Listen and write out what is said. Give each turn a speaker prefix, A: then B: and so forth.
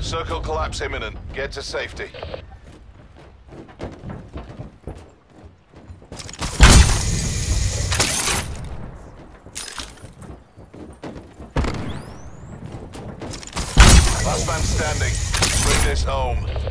A: Circle collapse imminent. Get to safety. Last man standing. Bring this home.